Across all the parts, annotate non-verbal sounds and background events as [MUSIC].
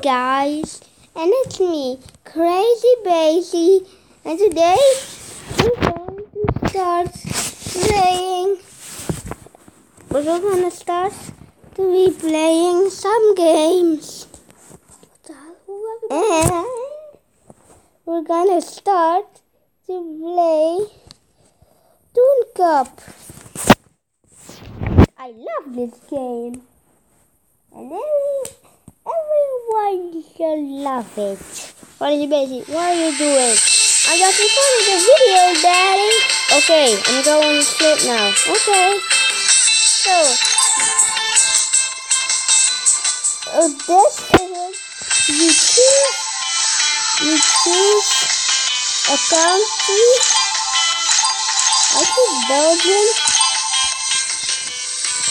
Guys, and it's me, Crazy Bazy, and today we're going to start playing. We're gonna start to be playing some games. And we're gonna start to play Toon Cup. I love this game. And every, everyone you love it. Is it, Bessie? What are you doing? I just recorded a video, Daddy. Okay, I'm going to sleep now. Okay. So, uh, this is. You choose, you choose a country. I choose Belgium.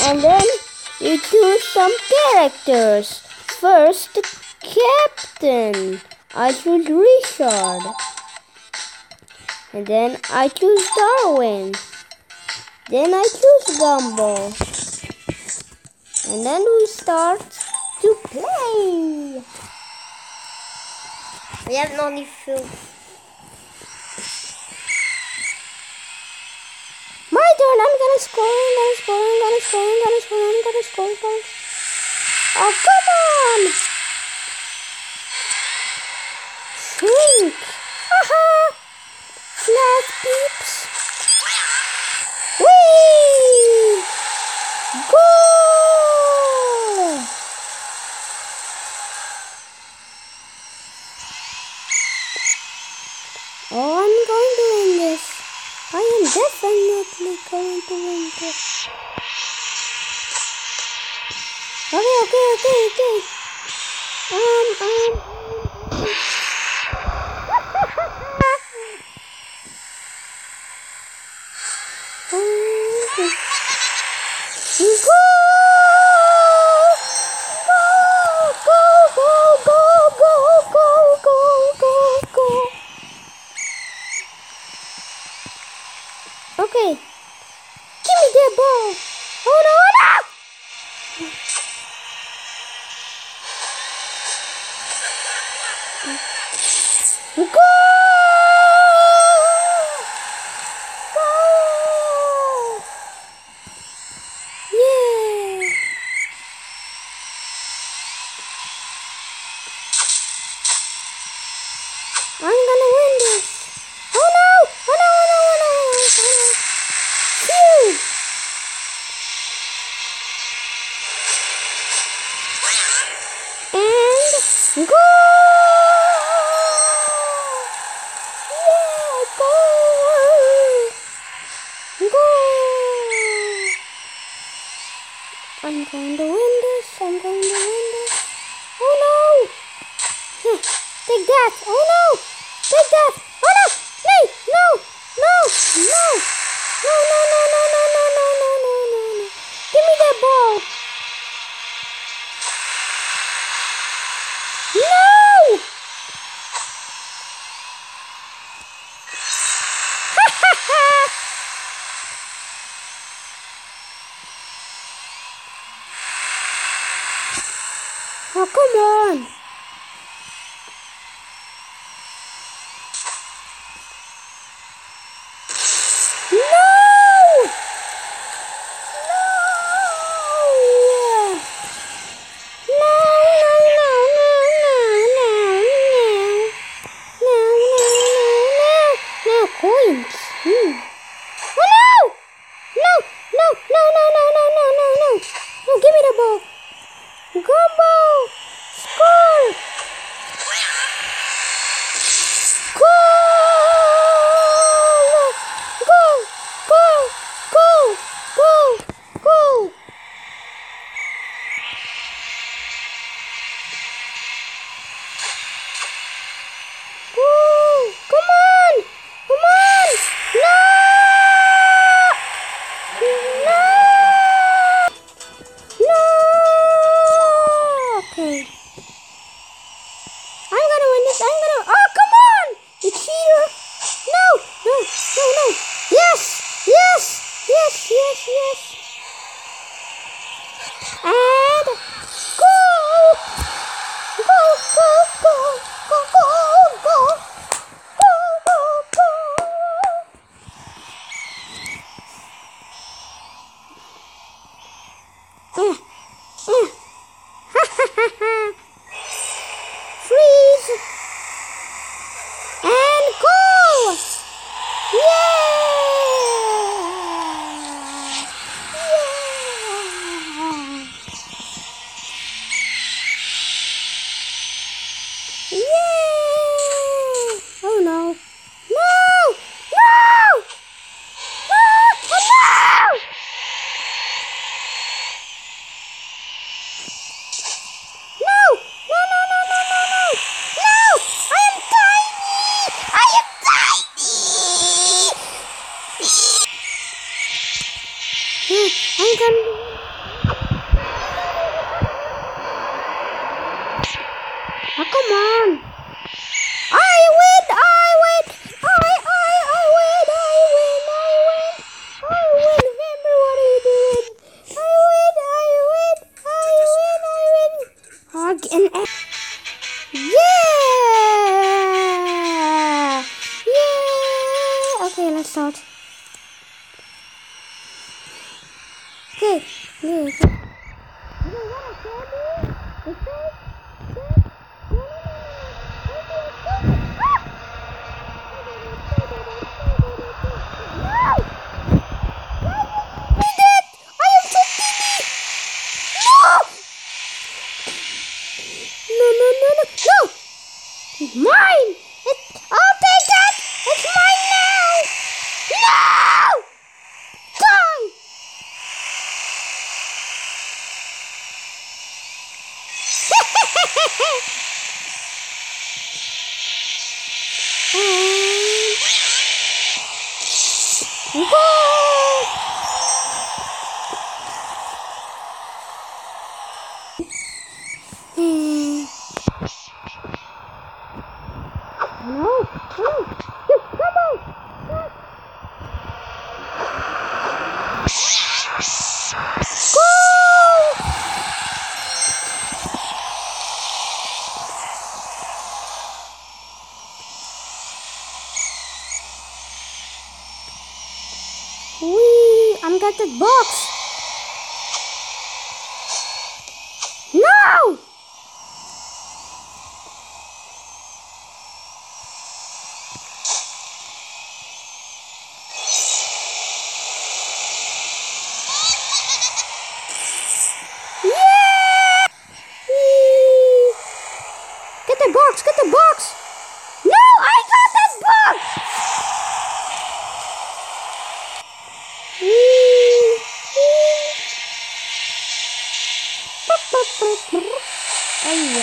And then you choose some characters. First, captain. I choose Richard. And then I choose Darwin. Then I choose Gumball. And then we start to play. Je hebt nog niet veel. My turn. I'm gonna score. I'm gonna score. I'm gonna score. I'm gonna score. I'm gonna score. I'm gonna... Oh, come on! Shrink! Haha! Flat peeps! Goal! Oh, I'm going to win this. I am definitely going to win this. go, go, go. Um, um. Go! Go, go, go, go, go, go, go. Okay. Give me that ball. Oh no, oh no! Take that! Oh no! Take that! Oh no! No! No! No! No! No! No! No! No! No! No! No! No! No! No! No! Give me that ball! No! Ha ha ha! Oh, come on! pink. Yes! Yes, yes, yes. And go! Go, go, go! Hehehe! [LAUGHS]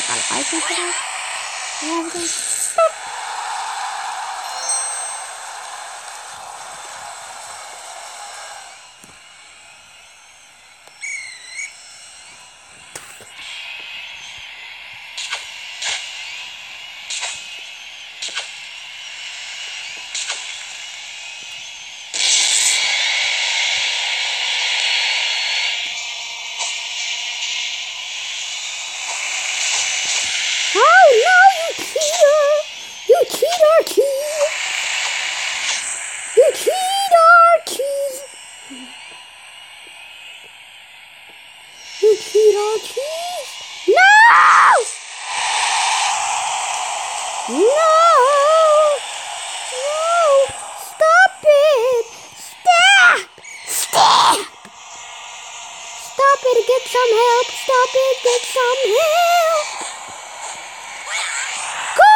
alle Items raus. Ja, das your keys? No! No! No! Stop it! Stop! Stop! Stop it! Get some help! Stop it! Get some help! Go!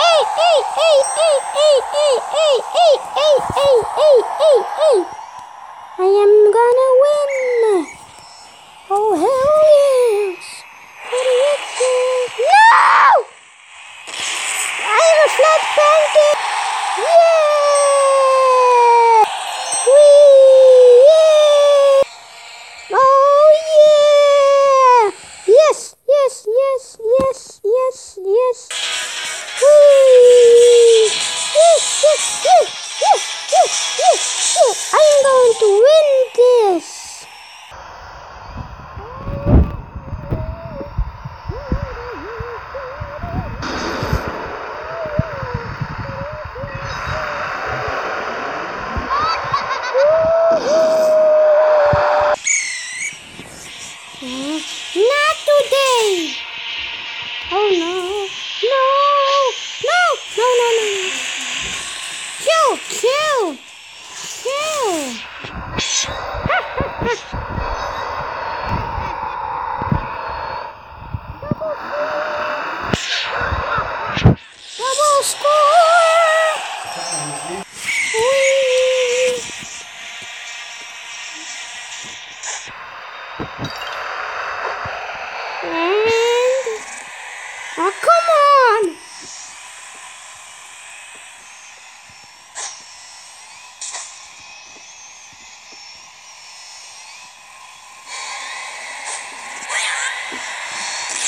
Hey! Hey! Hey! Hey! Hey! Hey! Hey! Hey! Hey! Hey! Hey! Hey! I am gonna win! Oh, hell yes! No! I have a flat pancake! Yeah!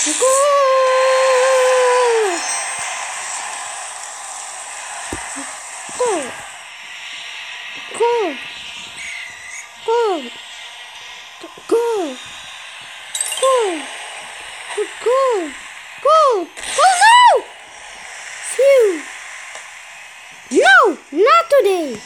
Gol! Gol! Gol! Gol! Gol! Gol! Gol! Oh no! Phew! No! Not today!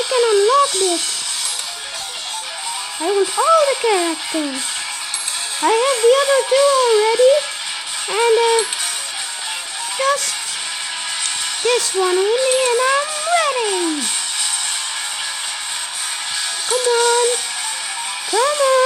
I can unlock this. I want all the characters. I have the other two already. And uh, just this one only and I'm ready. Come on. Come on.